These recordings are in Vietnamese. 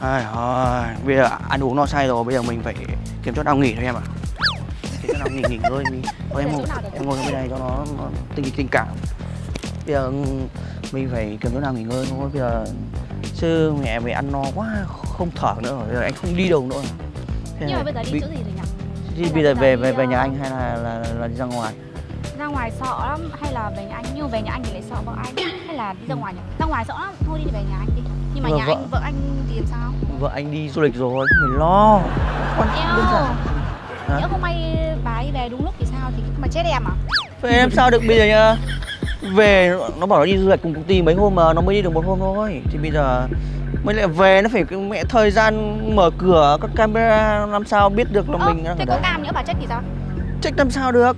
Ai ơi, bây giờ ăn uống no say rồi, bây giờ mình phải kiếm chỗ nào nghỉ thôi em ạ. Kiếm chỗ nào nghỉ nghỉ ngơi mình. Thôi em ngồi, em ngồi bên này cho nó, nó tình tình cảm. Bây giờ mình phải kiếm chỗ nào nghỉ ngơi thôi. Bây giờ chứ mẹ mày ăn no quá không thở nữa rồi, bây giờ anh không đi đâu nữa. Thế Nhưng mà bây giờ đi bị- chỗ gì rồi nhỉ? Thì bây giờ về về đi, về nhà ờ, anh hay là là, là đi ra ngoài? Ra ngoài sợ lắm hay là về nhà anh nhưng về nhà anh thì lại sợ vợ anh hay là đi ra ngoài nhỉ? Ra ngoài sợ lắm, thôi đi về nhà anh đi. Nhưng mà Vợ- nhà vợ- anh vợ anh thì làm sao? Vợ anh đi du lịch rồi, mình lo. Quan Eo. đơn giản. Nhỡ không may bà ấy về đúng lúc thì sao thì mà chết em à? Vậy em sao được bây giờ nhá Về nó bảo nó đi du lịch cùng công ty mấy hôm mà nó mới đi được một hôm thôi Thì bây giờ mới lại về nó phải mẹ thời gian mở cửa các camera làm sao biết được là Ơ, mình đang thế có đấy cam nhỡ bà chết thì sao? Check làm sao được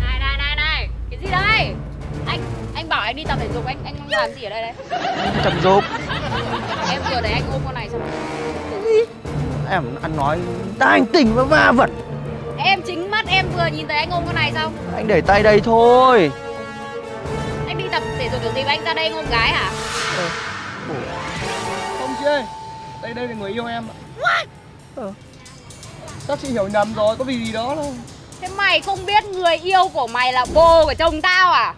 Này này này này, cái gì đây? Anh anh bảo anh đi tập thể dục anh anh làm gì ở đây đấy? Tập dục Em vừa thấy anh ôm con này xong. Em ăn nói đa tình và va vật Em chính mắt em vừa nhìn thấy anh ôm con này xong. Anh để tay đây thôi Anh đi tập thể dục kiểu gì mà anh ra đây anh ôm gái hả? Không chị ơi Đây đây là người yêu em ạ Ờ. Chắc chị hiểu nhầm rồi, có vì gì đó đâu Thế mày không biết người yêu của mày là bồ của chồng tao à?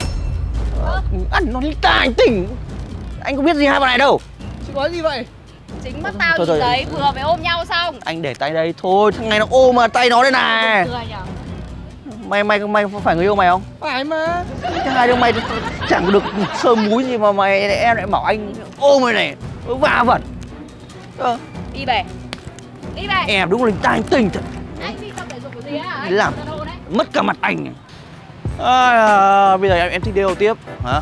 Ăn nó đa tình Anh có biết gì hai bọn này đâu Chị nói gì vậy? Chính mắt tao Thôi, nhìn thôi. thấy vừa mới ôm nhau xong. Anh để tay đây thôi Thằng này nó ôm mà tay nó đây này? Mày mày mày phải người yêu mày không Phải mà Thế hai đứa mày chẳng được sơ múi gì mà mày em lại bảo anh ôm mày này va vật ờ, Đi về. Đi về. em đúng là tài tình thật Anh đi tập thể dục kiểu gì á? Đi làm. Anh mất cả mặt anh à, bây giờ em, em thích đi đâu tiếp hả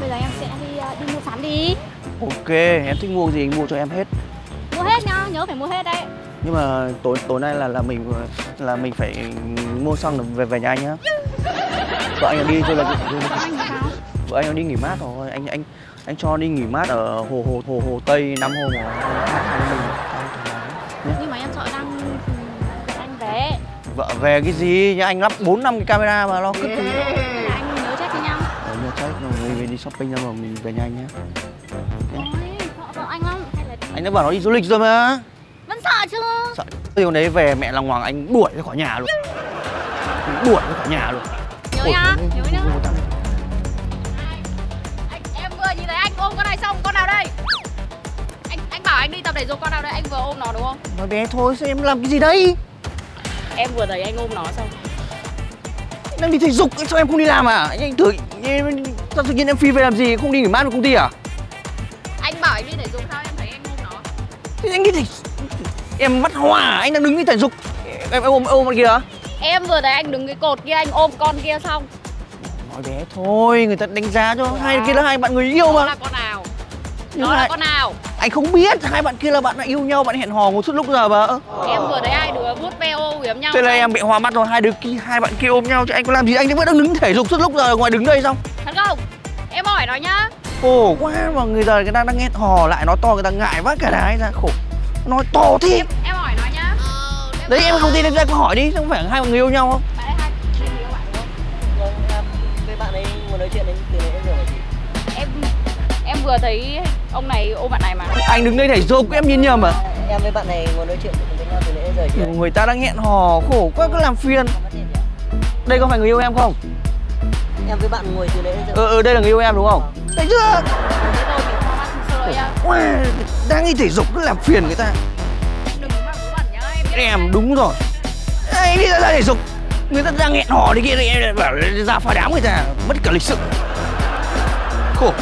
Bây giờ em sẽ đi ờ, đi mua sắm đi. ok em thích mua gì anh mua cho em hết Mua hết nhá, nhớ phải mua hết đấy. nhưng mà tối tối nay là là mình là mình phải mua xong rồi về về nhà anh nhá vợ anh đi thì sao? vợ anh đi nghỉ mát rồi anh anh anh cho đi nghỉ mát ở hồ hồ hồ hồ tây năm hôm rồi Nhưng mà em sợ đang. Vợ về cái gì nhà anh lắp bốn năm cái camera mà lo cứt gì Anh nhớ chết cho nhau. Ờ, nhớ chết rồi mình về đi shopping xong rồi mình về nhà anh nhé Ôi, sợ vợ anh lắm. Hay là anh đã bảo nó đi du lịch rồi mà vẫn sợ chứ? sợ điều đấy về mẹ lòng hoàng anh đuổi ra khỏi nhà luôn đuổi ra khỏi nhà luôn Nhớ Ôi, nhá, nhớ nhá. Anh em vừa nhìn thấy anh ôm con này xong con nào đây? Anh anh bảo anh đi tập thể dục con nào đây? Anh vừa ôm nó đúng không? nói bé thôi sao em làm cái gì đấy Em vừa thấy anh ôm nó xong. Đang đi thể dục sao em không đi làm à anh, anh thử em, sao tự nhiên em phi về làm gì không đi nghỉ mát với công ty à Anh bảo anh đi thể dục sao em thấy anh ôm nó? thì anh đi thể em mắt hòa anh đang đứng đi thể dục em, em ôm ôm con kia à Em vừa thấy anh đứng cái cột kia anh ôm con kia xong. nói bé thôi người ta đánh giá cho hai kia là hai bạn người yêu mà là con nào? Nhưng Nó là con nào? anh không biết hai bạn kia là bạn đã yêu nhau bạn hẹn hò một suốt lúc giờ mà Em vừa thấy hai đứa yếm nhau. thế là em bị hoa mắt rồi hai đứa kia hai bạn kia ôm nhau chứ anh có làm gì anh vẫn đang đứng thể dục suốt lúc giờ ngoài đứng đây xong Thật không? Em hỏi nó nhá. khổ quá mà người giờ người ta đang hẹn hò lại nói to người ta ngại vác cả đái ra khổ nói to thế Em em hỏi nó nhá. đấy em không tin em ra câu hỏi đi không phải hai người yêu nhau không Bạn ấy hai đứa bạn đúng không? Vâng, em với bạn ấy ngồi nói chuyện đến từ nãy đến giờ rồi chị. Em em vừa thấy ông này ôm bạn này mà. anh đứng đây thể dục em nhìn nhầm à Em với bạn này ngồi nói chuyện ạ. người ta đang hẹn hò khổ quá cứ làm phiền đây có phải người yêu em không Em với bạn ngồi từ nãy giờ. ờ ờ đây là người yêu em đúng không thấy chưa. Wow, đang đi thể dục cứ làm phiền người ta. Em đúng rồi anh đi ra, ra thể dục người ta đang hẹn hò đi kia thì em bảo ra phá đám người ta mất cả lịch sự khổ